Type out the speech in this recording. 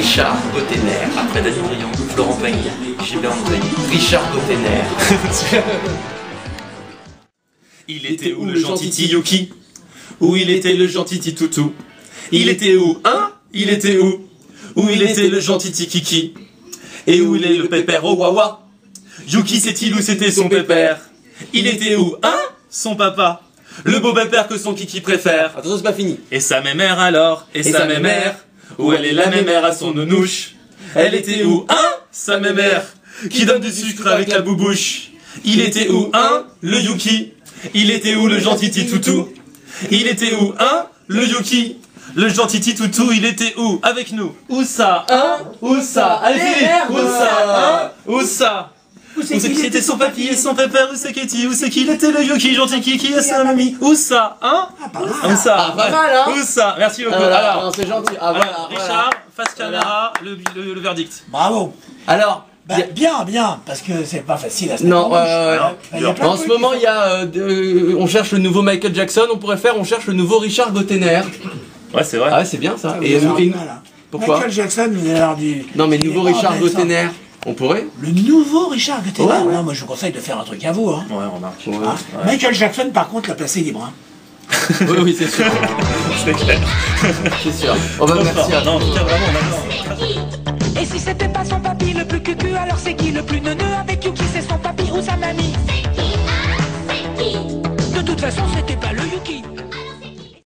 Richard Gottener, après Dany Briand, Florent Pagny, Gilbert Anthony, Richard Gottener. Il était où le gentil Yuki Où il était le gentil Toutou Il était où Hein? Il était où? Où il était le gentil Kiki Et où il est le pépère au wawa Yuki c'est-il où c'était son pépère? Il était où Hein? Son papa? Le beau pépère que son Kiki préfère? Attention, c'est pas fini. Et sa mémère alors? Et, sa, mémère Où elle est la mémère à son nounouche Elle était où Hein Sa mémère Qui donne du sucre avec la boubouche? Il était où Hein Le Yuki? Il était où le gentil Toutou Il était où Hein Le Yuki? Le gentil Toutou, il était où Avec nous? Où ça Hein? Où ça? Allez, Où ça Hein? Où ça? Où c'est qu'il était son papy et son pépère Où c'est qu'il Où c'est qu'il était le Yuki gentil Kiki et sa mamie Où ça Hein Où ça Ah, pas mal, hein Où ça Merci beaucoup. Alors, non, c'est gentil. Ah. Richard, face caméra, le, verdict. Bravo. Alors, Bah, bien, bien, parce que c'est pas facile à se non, euh, Bah, de en ce moment, il y a, euh, de- on cherche le nouveau Michael Jackson. On pourrait faire, on cherche le nouveau Richard Gottener. Ouais, c'est vrai. Ah, ouais, c'est bien ça. Et, vous avez et- hein. pourquoi Michael Jackson, il a l'air du. non, mais nouveau Richard. Gottener. On pourrait. Le nouveau Richard Ouais, ouais. Non, moi je vous conseille de faire un truc à vous. Hein. Ouais, remarque. Hein. Michael Jackson, par contre, l'a placé libre. Hein. oui, oui, c'est sûr. C'est clair. C'est sûr. Oh bah merci à Non, cas, vraiment, d'accord. Et si c'était pas son papy le plus cucu, alors c'est qui le plus neuneux avec Yuki C'est son papy ou sa mamie? De toute façon, c'était